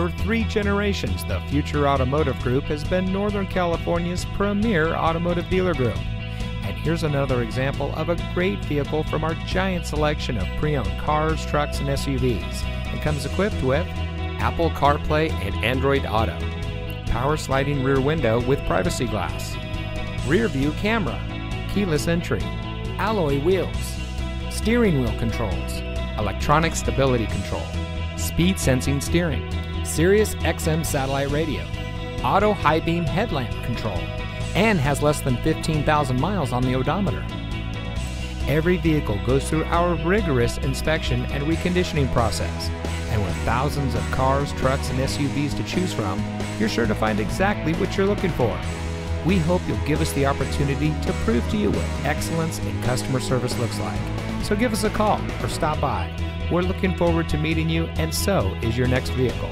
For three generations, the Future Automotive Group has been Northern California's premier automotive dealer group. And here's another example of a great vehicle from our giant selection of pre owned cars, trucks, and SUVs. It comes equipped with Apple CarPlay and Android Auto, power sliding rear window with privacy glass, rear view camera, keyless entry, alloy wheels, steering wheel controls, electronic stability control, speed sensing steering, Sirius XM satellite radio, auto high beam headlamp control, and has less than 15,000 miles on the odometer. Every vehicle goes through our rigorous inspection and reconditioning process. And with thousands of cars, trucks, and SUVs to choose from, you're sure to find exactly what you're looking for. We hope you'll give us the opportunity to prove to you what excellence in customer service looks like. So give us a call or stop by. We're looking forward to meeting you, and so is your next vehicle.